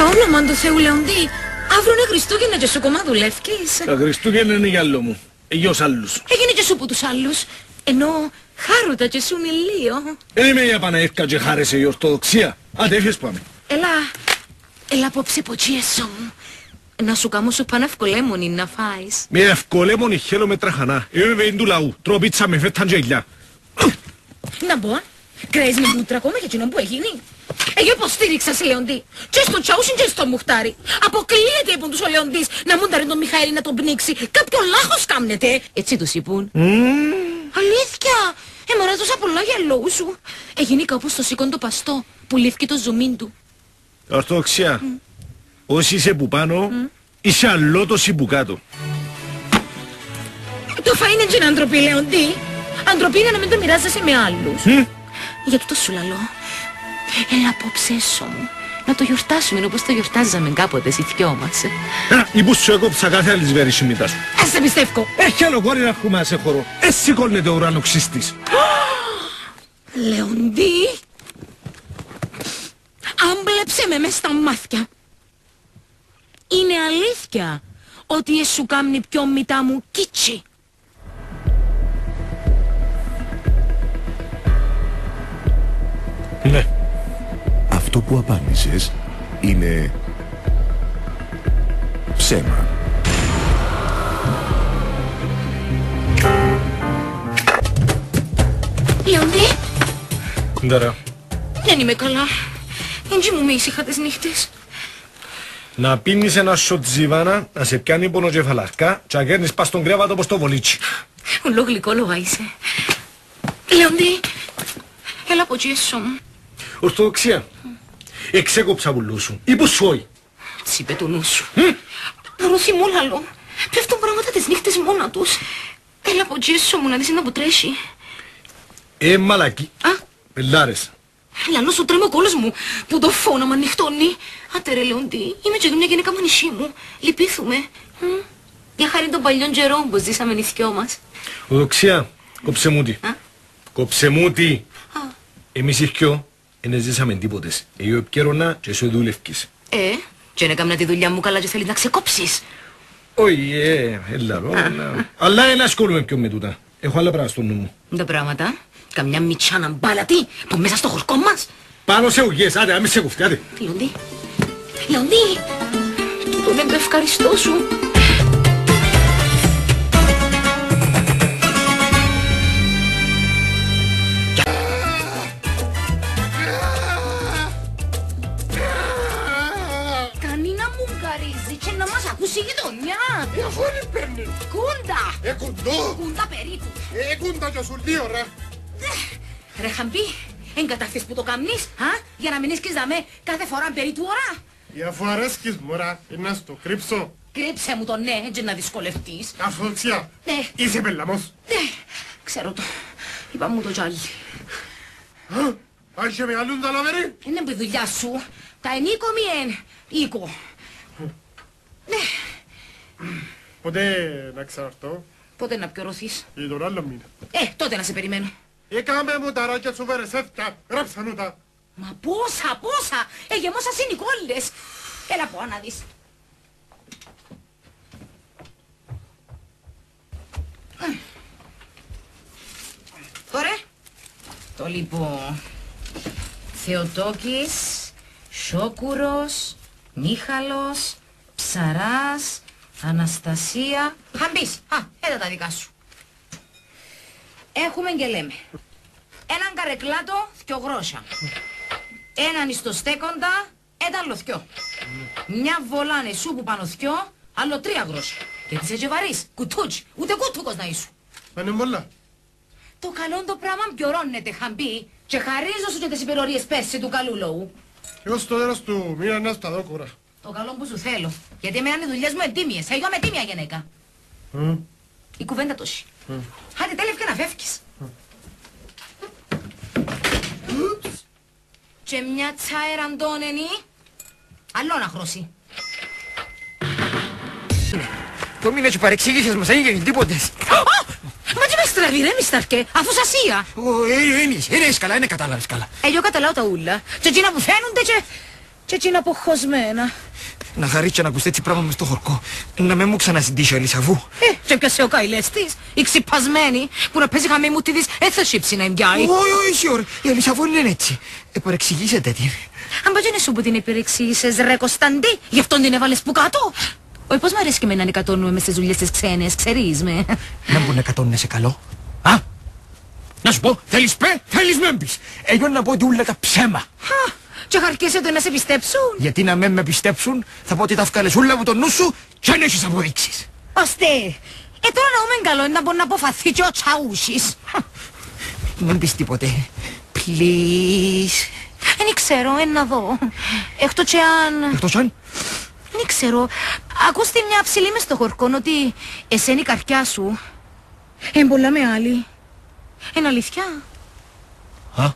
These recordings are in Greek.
Για όνομα του Θεού Λεοντή, αύριο είναι Χριστούγεννα και σου κομμά δουλεύκεις. Τα Χριστούγεννα είναι για άλλο μου. Εγιώς άλλους. Έγινε και σου που τους άλλους. Ενώ χάρωτα και σου είναι λίγο. Δεν είμαι για Παναεύκα και χάρεσε η Ορθοδοξία. Άντε, έφυγες πάμε. Έλα, έλα απόψε ποτσίεσο μου. Να σου κάνω σου πάνω ευκολέμονη να φάεις. Με ευκολέμονη χέλο με τραχανά. Είμαι βέιν του λαού. Τρώω πίτσα με φέταν και ηλιά. Να μπω, α. Κρέεις με μούτρα ακόμα για εκείνο που έγινε. Εγώ υποστήριξα σε Λεοντή. Και στο Τσαούσιν και στο Μουχτάρι. Αποκλείεται είπαν τους ο Λεοντής να μούνταρε τον Μιχαήλ να τον πνίξει. Κάποιο λάχος κάμνετε. Έτσι τους είπουν. Αλήθεια. Ε, μωρέ, τόσα πολλά για λόγους σου. Έγινε κάπως στο σήκον το παστό που λήφθηκε το ζουμίν του. Ορθοδοξία. Όσοι είσαι που πάνω, είσαι αλλότος που κάτω. Το φα είναι και αντροπή, Λεοντή. Αντροπή είναι να μην το μοιράζεσαι με άλλους. Μμ. Γιατί το σου λαλώ. Έλα απόψε έσω μου. Να το γιορτάσουμε όπως το γιορτάζαμε κάποτε οι δυο μας. Α, ή που σου έκοψα κάθε άλλη βερίσιμητά σου. Ας σε πιστεύω. Έχει άλλο κόρη να έχουμε να σε χωρώ. Ε, σηκώνεται ο ουρανοξύστης. Λεοντή. Άμπλεψε με μες στα μάτια. Είναι αλήθεια ότι εσού κάμνει πιο μητά μου κίτσι. Που απάντησες είναι ψέμα. Λεοντή, Ντάρα. δεν είμαι καλά. Έτσι μου με ήσυχα τις νύχτες. Να πίνεις ένα σοτ ζιβάνα, να σε πιάνει πονοκεφαλαρκά και να κέρνεις πας στον κρέβατο όπως το βολίτσι. Ουλό γλυκόλογα είσαι. Λεοντή, έλα από έσω μου. Ορθοδοξία. Εξέκοψα πουλού σου. Ή που σου όχι. Τι είπε το νου σου. Μωρό μόλαλο. Πέφτουν πράγματα τις νύχτες μόνα τους. Έλα από έσω μου να δεις ένα που τρέχει. Ε, μαλακί. Α, Πελάρες. λαλό σου τρέμει ο κόλος μου που το φώνα μ' ανοιχτώνει. Άτε ρε Λεοντή, είμαι και μια γενικά μανισί μου. Λυπήθουμε. Μ, Για χάρη των παλιών καιρών που ζήσαμε νηθιό μας. Ορθοδοξία. Κόψε μου τι. Α, Κόψε μου τι. α, Εμείς οι δυο δεν ζήσαμε τίποτες. Εγώ επικέρωνα και εσύ δούλευκες. Ε, και να έκανα τη δουλειά μου καλά και θέλεις να ξεκόψεις. Όχι, ε, έλα εδώ. έλα. Αλλά δεν ασχολούμαι πιο με τούτα. Έχω άλλα πράγματα στο νου μου. Τα πράγματα, καμιά μητσάνα μπάλατη που μέσα στο χορκό μας. Πάνω σε ουγιές, άντε, άμεσα σε κουφτεί, άντε. Λεοντή, Λεοντή, τούτο δεν το ευχαριστώ σου. Να μας ακούσει η γειτονιά. Αφού δεν παίρνει. Κούντα, Ε, κουντό. κούντα περίπου. Ε, κούντα και σου δύο, ρε. Ρε χαμπή, εγκατάφτεις που το καμνείς, α, για να μην íσκεις δαμέ κάθε φορά περί του ώρα. Για αφού αρέσκεις, μωρά, ε, να στο κρύψω. Κρύψε μου το ναι, έτσι να δυσκολευτείς. Αφόξια. Ναι. Είσαι πελαμός. Ναι, ξέρω το. Είπα μου το τζάλι. Α, Άχε με άλλον τα λαβερή. Είναι που η δουλειά σου. Τα ενίκο μη εν οίκο. Ποτέ να ξαρτώ. Πότε να πιωρωθείς. Ή τον άλλο μήνα. Ε, τότε να σε περιμένω. Έκαμε μου τα ράκια σου βερεσέφτα. Γράψαν τα. Μα πόσα, πόσα. Ε, γεμόσα είναι οι κόλλες. Έλα πω να δεις. Ωραία. Το λοιπόν. Θεοτόκης, Σόκουρος, Μίχαλος, Ψαράς, Αναστασία... Χαμπής, α, έτα τα δικά σου. Έχουμε και λέμε. Έναν καρεκλάτο, δυο γρόσια. Έναν ιστοστέκοντα, έναν λοθκιό. Μια βολάνε σου που πάνω θκιό, άλλο τρία γρόσια. Και τις έτσι βαρύς, κουτούτσι, ούτε κούτουκος να είσαι. Πάνε μόλα. Το καλό το πράγμα πιωρώνεται, χαμπή, και χαρίζω σου και τις υπερορίες πέσει του καλού λόγου. Εγώ στο τέλος του μήνα να στα δω κουρά. Το καλό που σου θέλω. Γιατί εμένα οι δουλειές μου εντύμιες. Εγώ είμαι τίμια γυναίκα. Ε, Η κουβέντα τόση. Άντε τέλευ και να φεύγεις. Και μια τσάερα αντώνενη. Αλλό να χρώσει. Το μήνα και παρεξηγήσεις μας, δεν έγινε τίποτες. Μα τι με στραβεί ρε μισταρκέ, αφού σας ία. Ω, ε, ε, είναι, είναι καλά, είναι κατάλαβες καλά. Εγώ καταλάω τα ούλα. Και εκείνα που φαίνονται και... Και έτσι είναι αποχωσμένα. Να χαρίτσια να ακουστεί έτσι πράγμα μες στο χορκό. Να με μου ξανασυντήσει ο Ελισαβού. Ε, και πιάσε ο καηλές της, η ξυπασμένη, που να παίζει χαμή μου τη δεις, ε, θα σύψει να εμπιάει. Όχι, όχι, ωραία. Η Ελισαβού είναι έτσι. Ε, παρεξηγήσετε την. Αν πας είναι σου που την υπηρεξίησες ρε Κωνσταντή, γι' αυτόν την έβαλες που κάτω. Όχι πως μ' αρέσει και με να νικατώνουμε μες στις δουλειές τις ξένες, ξέρεις με. Να μπουν εκατόν σε καλό. Α, να σου πω, θέλεις πέ, θέλεις μέμπεις. Εγώ να πω ότι ούλα τα ψέμα. Χα, και χαρκέσαι να σε πιστέψουν. Γιατί να με με πιστέψουν, θα πω ότι τα βγάλες ούλα από το νου σου και αν έχεις αποδείξεις. Ώστε, ε τώρα να ούμε καλό είναι να μπορεί να αποφαθεί και ο Τσαούσης. Μην πεις τίποτε. Please. Δεν ξέρω, ε, να δω. Εκτός και αν... Εκτός αν; Δεν ξέρω. Ακούστε μια ψηλή μες στο χορκόν ότι εσένα η καρδιά σου εμπολά με άλλη. Είναι αλήθεια. Α,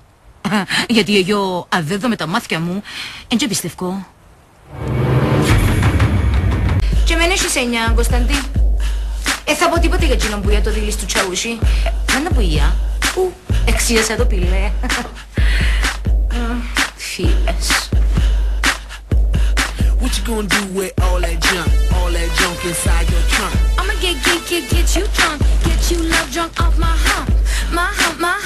γιατί εγώ αδέδω με τα μάτια μου, εν και πιστεύω. Και με νέσαι εννιά, Κωνσταντή. Ε, θα πω τίποτα για εκείνον που για το δίλης του τσαούσι. Μα να πουλιά. Ου, εξίασα το πιλέ. Φίλες. What you gonna do with all that junk? All that junk inside your trunk? I'ma get, get, get, get you drunk. Get you love drunk off my hump. My hump, my hump.